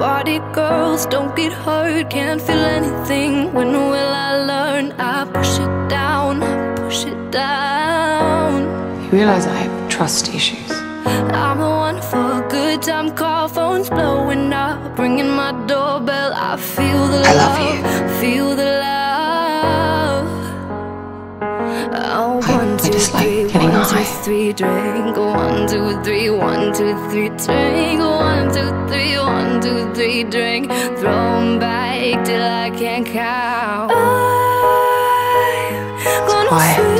Party girls don't get hurt, can't feel anything. When will I learn? I push it down, I push it down. You realize I have trust issues. I'm the one for a good time call, phones blowing up, ringing my doorbell. I feel the I love love, you. feel the love. Oh, I- one, I two, just like three, getting one, two, high. three, drink. One, two, three, one, two, three, drink. One, two, three, one, two, three, drink. Throw 'em back till I can't count. I'm gonna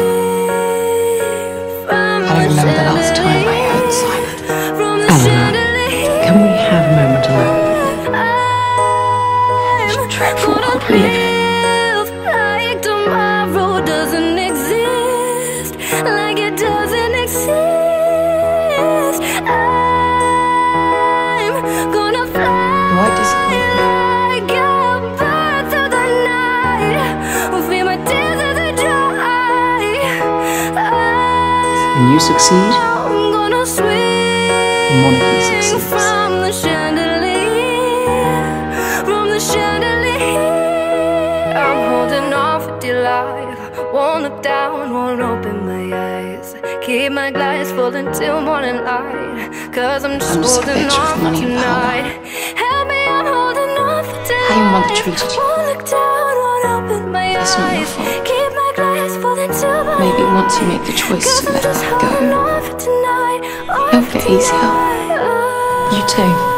my tears as they dry. When you succeed, I'm gonna swing monarchy succeeds. from the chandelier, from the chandelier. I'm holding on for dear life. Won't look down, won't open my eyes. Keep my glass full until morning light. Cause I'm just I'm just holding on money for and power. tonight. Mother treated you. Won't look down, won't open my That's not your fault. Keep my glass full until morning Maybe once you make the choice to let her go, on for tonight. it'll get easier. You too. I'm gonna swim